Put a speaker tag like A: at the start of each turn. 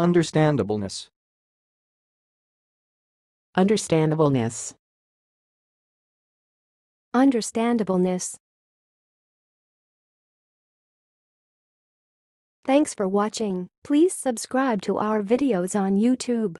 A: Understandableness.
B: Understandableness.
C: Understandableness. Thanks for watching. Please subscribe to our videos on YouTube.